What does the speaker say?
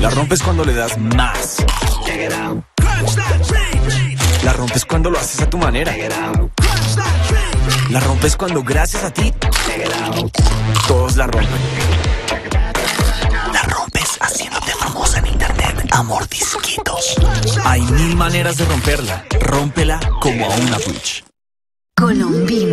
La rompes cuando le das más. La rompes cuando lo haces a tu manera. La rompes cuando gracias a ti todos la rompen. La rompes haciéndote famosa en internet a mordisquitos. Hay mil maneras de romperla. Rómpela como a una Twitch. Colombina.